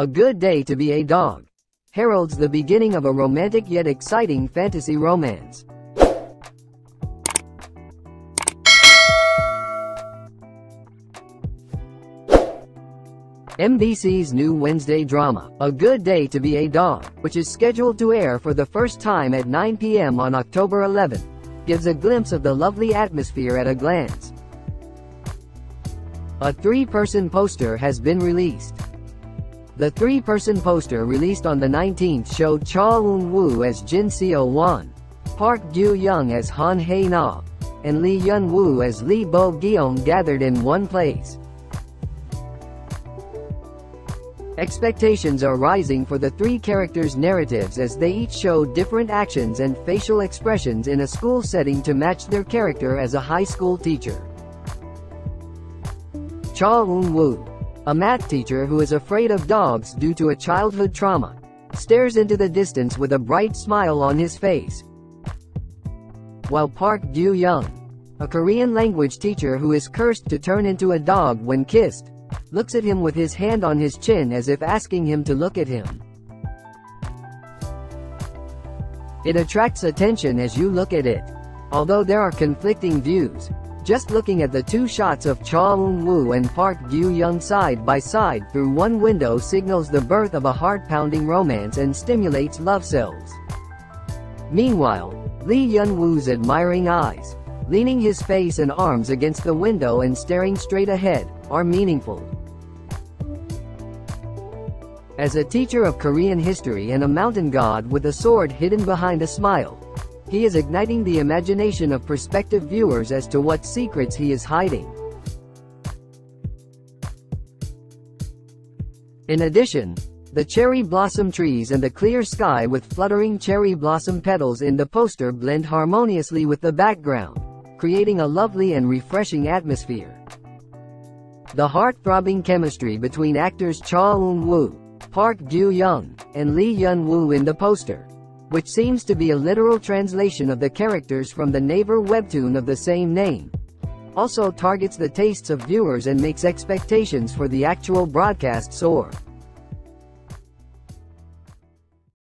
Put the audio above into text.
A good day to be a dog. Heralds the beginning of a romantic yet exciting fantasy romance. MBC's new Wednesday drama, A Good Day to be a Dog, which is scheduled to air for the first time at 9 p.m. on October 11, gives a glimpse of the lovely atmosphere at a glance. A three-person poster has been released. The three-person poster released on the 19th showed Cha Eun-woo as Jin Seo-won, Park Gyu-young as Han Hae-na, and Lee Hyun-woo as Lee Bo-gyeom gathered in one place. Expectations are rising for the three characters' narratives as they each show different actions and facial expressions in a school setting to match their character as a high school teacher. Cha Eun-woo, a math teacher who is afraid of dogs due to a childhood trauma, stares into the distance with a bright smile on his face. While Park Gyu-young, a Korean language teacher who is cursed to turn into a dog when kissed, looks at him with his hand on his chin as if asking him to look at him. It attracts attention as you look at it. Although there are conflicting views, just looking at the two shots of Cha Eun-woo and Park Gyu-young side by side through one window signals the birth of a heart-pounding romance and stimulates love cells. Meanwhile, Lee Hyun-woo's admiring eyes, leaning his face and arms against the window and staring straight ahead, are meaningful. As a teacher of Korean history and a mountain god with a sword hidden behind a smile, he is igniting the imagination of prospective viewers as to what secrets he is hiding. In addition, the cherry blossom trees and the clear sky with fluttering cherry blossom petals in the poster blend harmoniously with the background, creating a lovely and refreshing atmosphere. The heart-throbbing chemistry between actors Cha Eun-woo, Park Gyu-young, and Lee Hyun-woo in the poster, which seems to be a literal translation of the characters from the Naver webtoon of the same name, also targets the tastes of viewers and makes expectations for the actual broadcast soar.